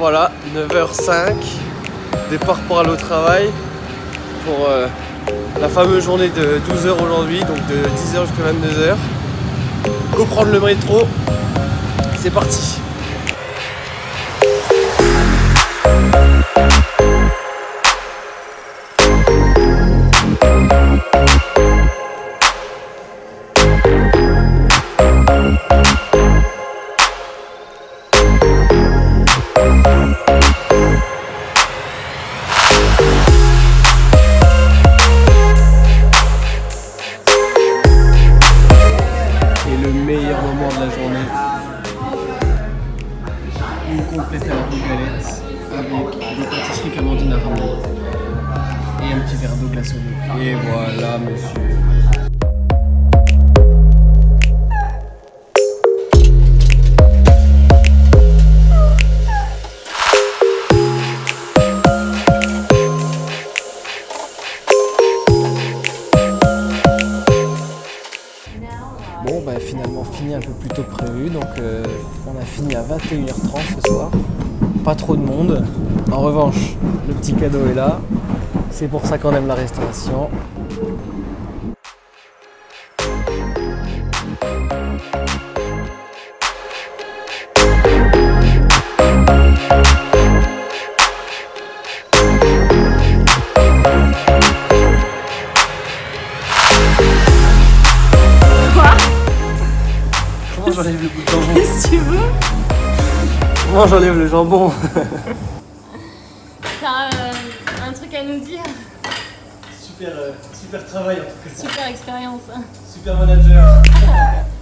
voilà, 9h05, départ pour aller au travail pour euh, la fameuse journée de 12h aujourd'hui, donc de 10h jusqu'à 22h. Go prendre le métro, c'est parti complète à la galette avec des pâtisseries qu'Amandine a ramenées. Et un petit verre d'eau glaçonnée. Et voilà, monsieur. Bon, bah finalement fini un peu plus tôt que prévu, donc euh, on a fini à 21h30 ce soir. Pas trop de monde. En revanche, le petit cadeau est là. C'est pour ça qu'on aime la restauration. Comment j'enlève le bout de jambon Si tu veux. Comment j'enlève le jambon T'as euh, un truc à nous dire super, euh, super travail en tout cas. Super expérience. Super manager.